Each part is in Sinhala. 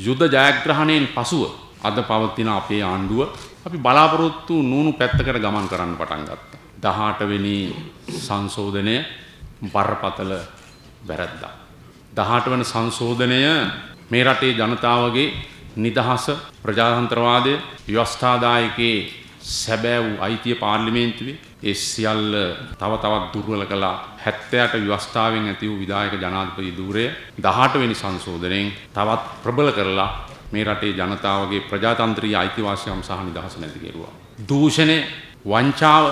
යුද ජයග්‍රහණයෙන් පසුව අද පවතින අපේ ආණ්ඩුව අපි බලාපොරොත්තු නූුණු පැත්තකට ගමන් කරන්න පටන් ගත්තා. දහටවෙනි සංශෝධනය බරපතල වැරැද්දා. දහට වන සංශෝධනය මේ රටේ ජනතාවගේ නිදහස ප්‍රජාතන්ත්‍රවාදය ව්‍යවස්ථාදායකයේ සැබෑ වූ අයිතිය පාර්ලිමේන්තුවේ ඒ සියල්ල තව තවත් දුර්වල කළා 70ට ව්‍යවස්ථාවෙන් ඇති වූ විධායක ජනාධිපති ධූරය 18 වෙනි සංශෝධනයෙන් තවත් ප්‍රබල කරලා මේ රටේ ජනතාවගේ ප්‍රජාතන්ත්‍රීය අයිතිවාසිකම් සහ නිදහස නැති කෙරුවා. දූෂණය, වංචාව,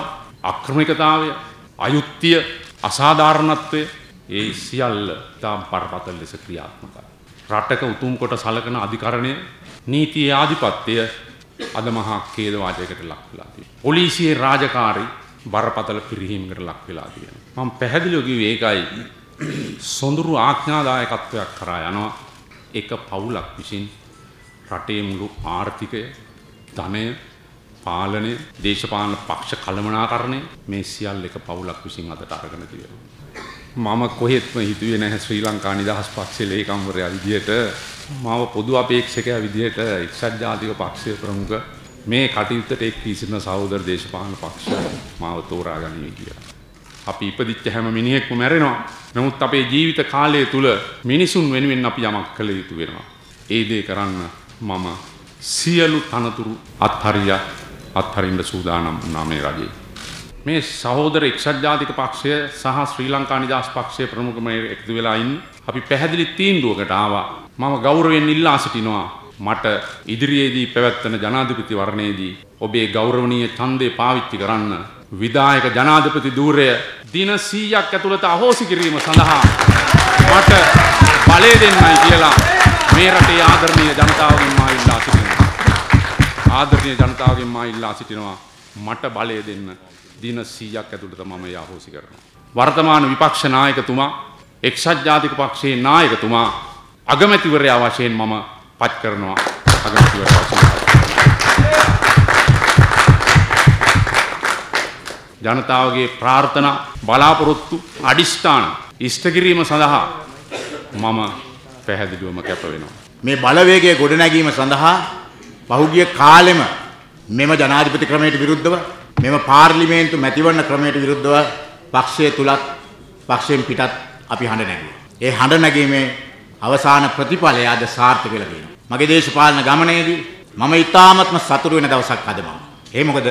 අක්‍රමිකතාවය, අයුක්තිය, අසාධාරණත්වය ඒ සියල්ල තාම් පරපතල ලෙස ක්‍රියාත්මකයි. රටක උතුම් කොට සලකන අධිකරණය නීතියේ ආධිපත්‍යය අද මහා ඛේදවාදයකට ලක් වෙලා තියෙනවා. පොලිසියේ රාජකාරී බරපතල පිරිහීමකට ලක් වෙලා තියෙනවා. මම පැහැදිලිව කිව්වේ ඒකයි. සොඳුරු ආඥාදායකත්වයක් කරා යනවා එක පවුලක් විසින් රටේ මුළු ආර්ථිකය ධනය පාලනය දේශපාලන පක්ෂ කළමනාකරණය මේ සියල්ල එක පවුලක් විසින් අදට අරගෙන තියෙනවා. මම කොහෙත්ම හිතුවේ නැහැ ශ්‍රී ලංකා නිදහස් පක්ෂයේ ලේකම්වරයා විදියට මාව පොදු අපේක්ෂකයා විදියට එක්සත් ජාතික පක්ෂයේ ප්‍රමුඛ මේ කටයුත්තට එක් වී සිටින සහෝදර දේශපාලන පක්ෂ මාව තෝරා ගනිමි කියලා. අපි ඉපදිච්ච හැම මිනිහෙක්ම මැරෙනවා. නමුත් අපේ ජීවිත කාලය තුල මිනිසුන් වෙනුවෙන් අපි යමක් කළ යුතු වෙනවා. ඒ දේ කරන්න මම සියලු තනතුරු අත්හරියා අත්හරින්න සූදානම් වුණා මේ රජේ. මේ සහෝදර එක්සත් ජාතික පක්ෂය සහ ශ්‍රී ලංකා නිදහස් පක්ෂයේ ප්‍රමුඛම එකතු වෙලා ඉන්නේ. අපි පැහැදිලි තීන්දුවකට ආවා. මම ගෞරවයෙන් ඉල්ලා සිටිනවා මට ඉදිරියේදී පැවැත්වෙන ජනාධිපති වරණයේදී ඔබේ ගෞරවනීය ඡන්දය පාවිච්චි කරන්න විධායක ජනාධිපති ධූරය දින 100ක් ඇතුළත අහෝසි කිරීම සඳහා මට බලය දෙන්නයි කියලා මේ රටේ ආදරණීය ජනතාවගෙන් මා ඉල්ලා සිටිනවා. ආදරණීය ජනතාවගෙන් මා ඉල්ලා සිටිනවා මට බලය දෙන්න දින 100ක් ඇතුළත මම ඒ අහෝසි කරනවා. වර්තමාන විපක්ෂ නායකතුමා එක්සත් ජාතික පක්ෂයේ නායකතුමා අගමැතිවරයා වශයෙන් මම පත් කරනවා අගමැතිවරයා වශයෙන්. ජනතාවගේ ප්‍රාර්ථනා බලාපොරොත්තු අඩිෂ්ඨාන ඉෂ්ට කිරීම සඳහා මම පැහැදිලිවම කැප වෙනවා. මේ බලවේගය ගොඩනැගීම සඳහා පහුගිය කාලෙම මෙම ජනාධිපති ක්‍රමයට විරුද්ධව මෙම පාර්ලිමේන්තු මැතිවරණ ක්‍රමයට විරුද්ධව පක්ෂය තුලත් පක්ෂයෙන් පිටත් අපි හඬ නැගුවා. ඒ හඬ නැගීමේ අවසාන ප්‍රතිඵලය අද සාර්ථක වෙලා තියෙනවා. මගේ දේශපාලන ගමනේදී මම ඊ타ත්ම සතුටු වෙන දවසක් අද මම. ඒ මොකද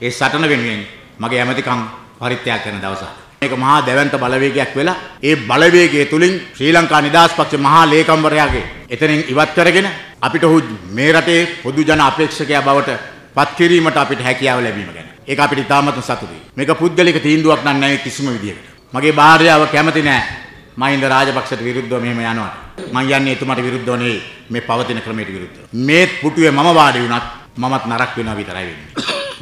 ඒ සටන වෙනුවෙන් මගේ ඇමතිකම් පරිත්‍යාග කරන දවසක්. මේක මහා දැවැන්ත බලවේගයක් වෙලා ඒ බලවේගය තුලින් ශ්‍රී ලංකා නිදහස් පක්ෂ මහා ලේකම්වරයාගේ එතනින් ඉවත් කරගෙන අපිට ඔහු මේ රටේ පොදු ජන අපේක්ෂකයා බවට පත් කිරීමට අපිට හැකියාව ලැබීම ගැන. ඒක අපිට ඉතාමත් සතුටුයි. මේක පුද්ගලික තීන්දුවක් නම් නැහැ කිසිම විදියකට. මගේ භාර්යාව කැමති නැහැ මහින්ද රාජපක්ෂට විරුද්ධව මෙහෙම යනවා. මං යන්නේ එතුමාට විරුද්ධව නෙවෙයි මේ පවතින ක්‍රමයට විරුද්ධව. මේ පුටුවේ මම වාඩි වුණත් මමත් නරක වෙනවා විතරයි වෙන්නේ.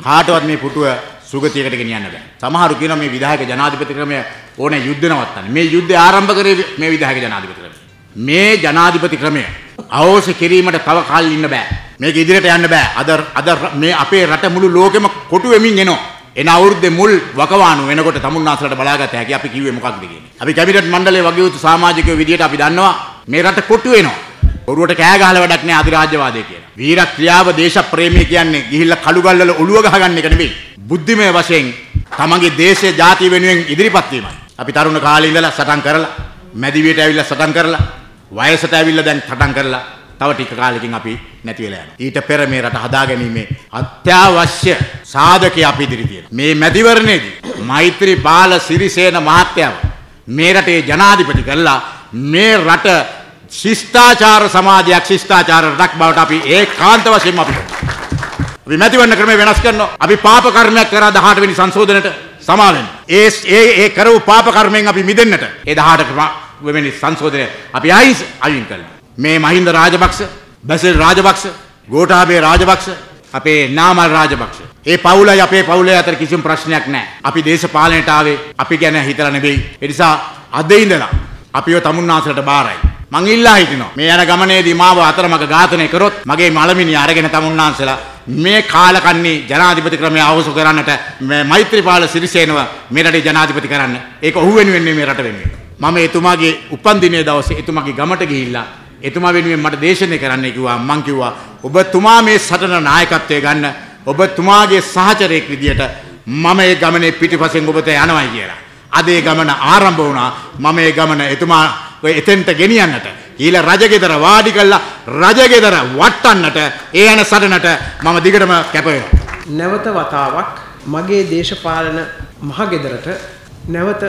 කාටවත් මේ පුටුව සුගතියකට ගෙනියන්න බෑ. සමහරු කියනවා මේ විධායක ජනාධිපති ක්‍රමය ඕනේ යුද්ධ නවත්තන්න. මේ යුද්ධය ආරම්භ කරේ මේ විධායක ජනාධිපති ක්‍රමය. මේ ජනාධිපති ක්‍රමය අවශ්‍ය කිරීමට තව කල් ඉන්න බෑ. මේක ඉදිරියට යන්න බෑ. අද අද මේ අපේ රට මුළු ලෝකෙම කොටු වෙමින් එනවා. එන අවුරුද්දේ මුල් වකවානු වෙනකොට තමුන්නාසලට බලාගත හැකි අපි කිව්වේ මොකක්ද කියන්නේ. අපි කැබිනට් මණ්ඩලයේ වගේ යුතු සමාජිකයෝ විදියට අපි දන්නවා මේ රට කොටු වෙනවා. ඔරුවට කෑ ගහලා වැඩක් නෑ අධිරාජ්‍යවාදය කියලා. වීර ක්‍රියාව දේශ ප්‍රේමී කියන්නේ ගිහිල්ලා කළු ගල්වල ඔළුව ගහගන්න එක නෙවෙයි. බුද්ධිමය වශයෙන් තමන්ගේ දේශය ජාතිය වෙනුවෙන් ඉදිරිපත් වීමයි. අපි තරුණ කාලේ ඉඳලා සටන් කරලා, මැදිවියට ඇවිල්ලා සටන් කරලා, වයසට ඇවිල්ලා දැන් සටන් කරලා තව ටික කාලෙකින් අපි නැති වෙලා යනවා. ඊට පෙර මේ රට හදාගැනීමේ අත්‍යවශ්‍ය සාධකය අපි ඉදිරි තියෙනවා. මේ මැදිවරණයේදී මෛත්‍රීපාල සිරිසේන මහත්තයව මේ රටේ ජනාධිපති කරලා මේ රට ශිෂ්ටාචාර සමාජයක් ශිෂ්ටාචාර රටක් බවට අපි ඒකාන්ත වශයෙන්ම අපි අපි මැතිවරණ ක්‍රමය වෙනස් කරනවා. අපි පාප කර්මයක් කරා 18 වෙනි සංශෝධනයට සමා වෙන්න. ඒ ඒ ඒ කරපු පාප කර්මෙන් අපි මිදෙන්නට ඒ 18 වෙනි සංශෝධනය අපි අයින් අයින් කළා. මේ මහින්ද රාජපක්ෂ, බැසිල් රාජපක්ෂ, ගෝඨාභය රාජපක්ෂ, අපේ නාමල් රාජපක්ෂ. ඒ පවුලයි අපේ පවුලේ අතර කිසිම ප්‍රශ්නයක් නැහැ. අපි දේශපාලනයට ආවේ අපි ගැන හිතලා නෙවෙයි. ඒ නිසා අද ඉඳලා අපිව තමුන්නාසලට බාරයි. මං ඉල්ලා හිටිනවා මේ යන ගමනේදී මාව අතරමඟ ඝාතනය කරොත් මගේ මලමිනිය අරගෙන තමුන්නාන්සලා මේ කාලකන්ණි ජනාධිපති ක්‍රමය අවසු කරන්නට මේ මෛත්‍රීපාල සිරිසේනව මේ රටේ ජනාධිපති කරන්න ඒක ඔහු වෙනුවෙන් මේ රට වෙනුවෙන් මම එතුමාගේ උපන්දිනයේ දවසේ එතුමාගේ ගමට ගිහිල්ලා එතුමා වෙනුවෙන් මට දේශනය කරන්න කිව්වා මං කිව්වා ඔබතුමා මේ සටන නායකත්වය ගන්න ඔබතුමාගේ සහචරයෙක් විදියට මම ඒ ගමනේ පිටිපස්සෙන් ඔබට යනවායි කියලා. අද ඒ ගමන ආරම්භ වුණා. මම ඒ ගමන එතුමා එතෙන්ට ගෙනියන්නට ඊළ රජගෙදර වාඩි කළා රජගෙදර වට්ටන්නට ඒ යන සටනට මම දිගටම කැප වෙනවා. නැවත වතාවක් මගේ දේශපාලන මහගෙදරට නැවත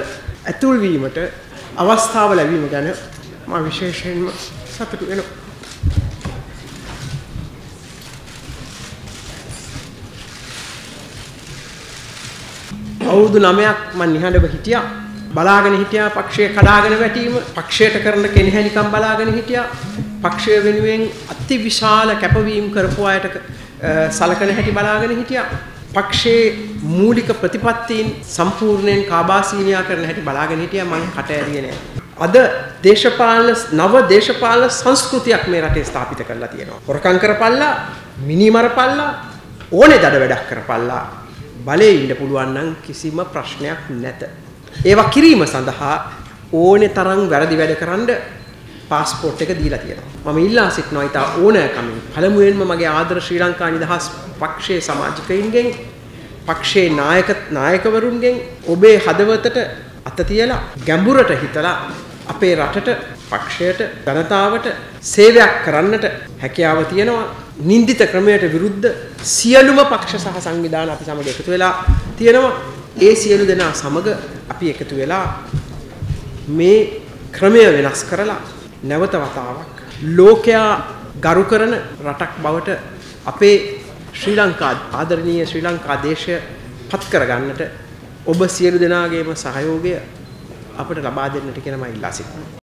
ඇතුල් වීමට අවස්ථාව ලැබීම ගැන මම විශේෂයෙන්ම සතුටු වෙනවා. අවුරුදු 9ක් මම නිහඬව හිටියා. බලාගෙන හිටියා පක්ෂය කඩාගෙන වැටීම, පක්ෂයට කරන කෙනෙහිනිකම් බලාගෙන හිටියා. පක්ෂය වෙනුවෙන් අතිවිශාල කැපවීම් කරපු අයට සලකන හැටි බලාගෙන හිටියා. පක්ෂයේ මූලික ප්‍රතිපත්තීන් සම්පූර්ණයෙන් කාබාසීනියා කරන හැටි බලාගෙන හිටියා මම කට ඇරියේ නෑ. අද දේශපාලන නව දේශපාලන සංස්කෘතියක් මේ රටේ ස්ථාපිත කරලා තියෙනවා. හොරකම් කරපල්ලා, මිනිමරපල්ලා, ඕනේ දඩ වැඩක් කරපල්ලා බලේ ඉන්න පුළුවන් නම් කිසිම ප්‍රශ්නයක් නැත. ඒවා කිරීම සඳහා ඕනේ තරම් වැරදි වැඩ කරන්න පාස්පෝර්ට් එක දීලා තියෙනවා. මම ඉල්ලා සිටිනවා ඊට ඕනෑකමින් පළමුවෙන්ම මගේ ආදර ශ්‍රී ලංකා නිදහස් පක්ෂයේ සමාජිකයින්ගෙන් පක්ෂයේ නායක නායකවරුන්ගෙන් ඔබේ හදවතට අත තියලා ගැඹුරට හිතලා අපේ රටට පක්ෂයට ජනතාවට සේවයක් කරන්නට හැකියාව තියෙනවා. නින්දිත ක්‍රමයට විරුද්ධ සියලුම පක්ෂ සහ සංවිධාන අපි සමග එකතු වෙලා තියෙනවා. ඒ සියලු දෙනා සමග අපි එකතු වෙලා මේ ක්‍රමය වෙනස් කරලා නැවත වතාවක් ලෝකයා ගරු කරන රටක් බවට අපේ ශ්‍රී ලංකා ආදරණීය ශ්‍රී ලංකා දේශය පත් කරගන්නට ඔබ සියලු දෙනාගේම සහයෝගය අපට ලබා දෙන්නට කියලා මම ඉල්ලා සිටිනවා.